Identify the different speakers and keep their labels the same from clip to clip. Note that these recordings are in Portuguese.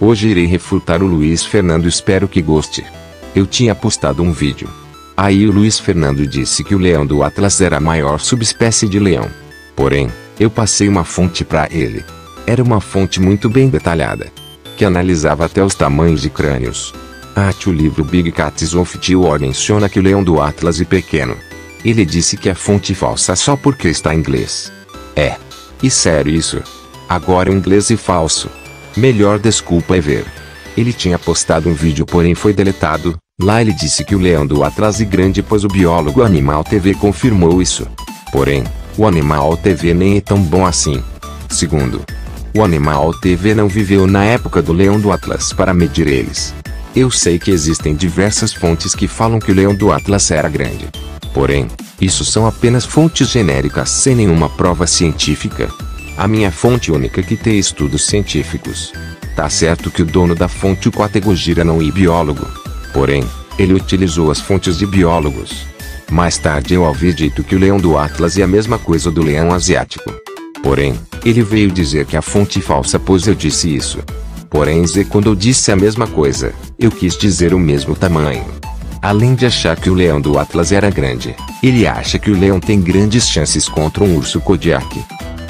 Speaker 1: Hoje irei refutar o Luiz Fernando espero que goste. Eu tinha postado um vídeo. Aí o Luiz Fernando disse que o leão do Atlas era a maior subespécie de leão. Porém, eu passei uma fonte para ele. Era uma fonte muito bem detalhada. Que analisava até os tamanhos de crânios. Ah, o livro Big Cats of the War menciona que o leão do Atlas é pequeno. Ele disse que é fonte falsa só porque está em inglês. É. E sério isso? Agora o inglês é falso. Melhor desculpa é ver. Ele tinha postado um vídeo porém foi deletado. Lá ele disse que o leão do Atlas é grande pois o biólogo Animal TV confirmou isso. Porém, o Animal TV nem é tão bom assim. Segundo, o Animal TV não viveu na época do leão do Atlas para medir eles. Eu sei que existem diversas fontes que falam que o leão do Atlas era grande. Porém, isso são apenas fontes genéricas sem nenhuma prova científica. A minha fonte única que tem estudos científicos. Tá certo que o dono da fonte o Quategojira não é biólogo. Porém, ele utilizou as fontes de biólogos. Mais tarde eu ouvi dito que o leão do Atlas é a mesma coisa do leão asiático. Porém, ele veio dizer que a fonte falsa pois eu disse isso. Porém, Zé quando eu disse a mesma coisa, eu quis dizer o mesmo tamanho. Além de achar que o leão do Atlas era grande, ele acha que o leão tem grandes chances contra um urso Kodiak.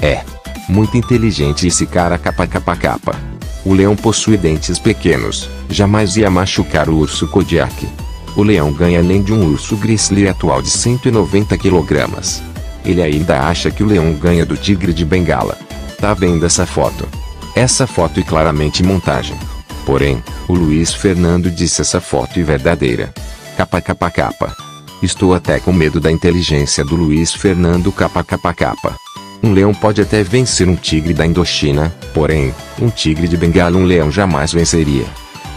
Speaker 1: É, muito inteligente esse cara capa capa capa. O leão possui dentes pequenos, jamais ia machucar o urso Kodiak. O leão ganha além de um urso grizzly atual de 190 kg. Ele ainda acha que o leão ganha do tigre de Bengala. Tá vendo essa foto? Essa foto é claramente montagem. Porém, o Luiz Fernando disse essa foto é verdadeira. Capa capa capa. Estou até com medo da inteligência do Luiz Fernando capa capa capa. Um leão pode até vencer um tigre da Indochina, porém, um tigre de Bengala um leão jamais venceria.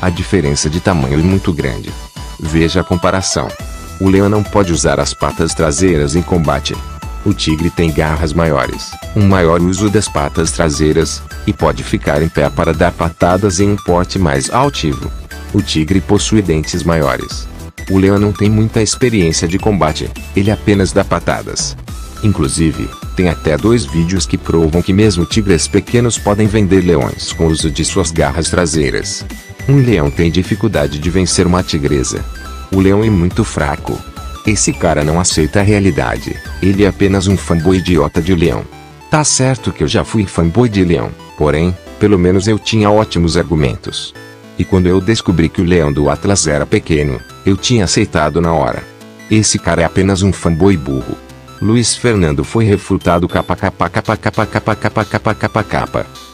Speaker 1: A diferença de tamanho é muito grande. Veja a comparação. O leão não pode usar as patas traseiras em combate. O tigre tem garras maiores, um maior uso das patas traseiras, e pode ficar em pé para dar patadas em um porte mais altivo. O tigre possui dentes maiores. O leão não tem muita experiência de combate, ele apenas dá patadas. Inclusive, até dois vídeos que provam que mesmo tigres pequenos podem vender leões com o uso de suas garras traseiras. Um leão tem dificuldade de vencer uma tigresa. O leão é muito fraco. Esse cara não aceita a realidade, ele é apenas um fanboy idiota de leão. Tá certo que eu já fui fanboy de leão, porém, pelo menos eu tinha ótimos argumentos. E quando eu descobri que o leão do Atlas era pequeno, eu tinha aceitado na hora. Esse cara é apenas um fanboy burro. Luiz Fernando foi refutado capa capa capa capa capa capa capa capa capa.